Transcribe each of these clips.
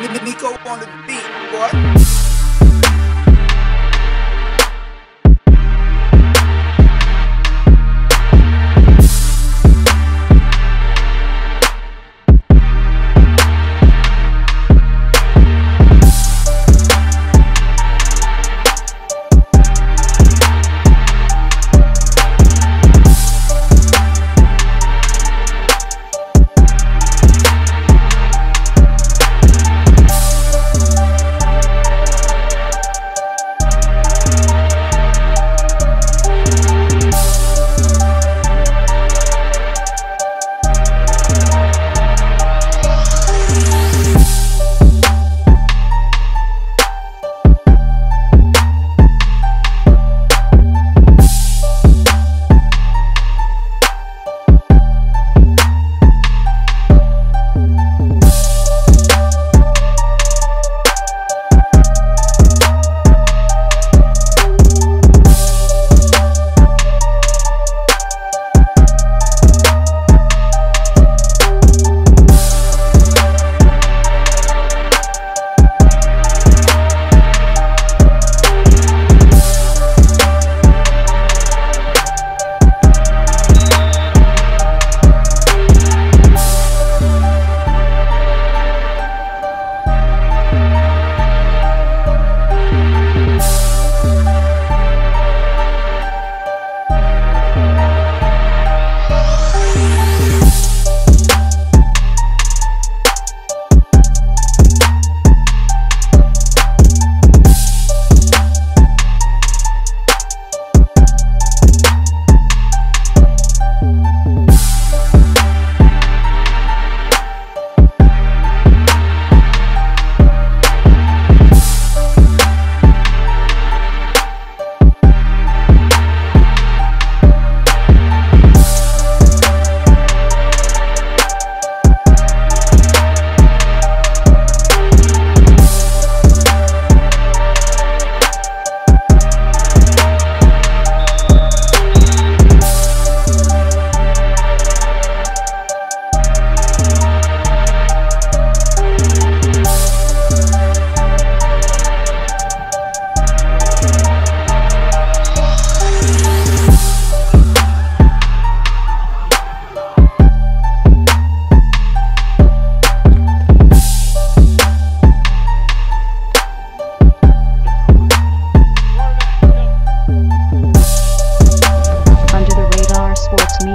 Nico on the beat, boy.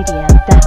点赞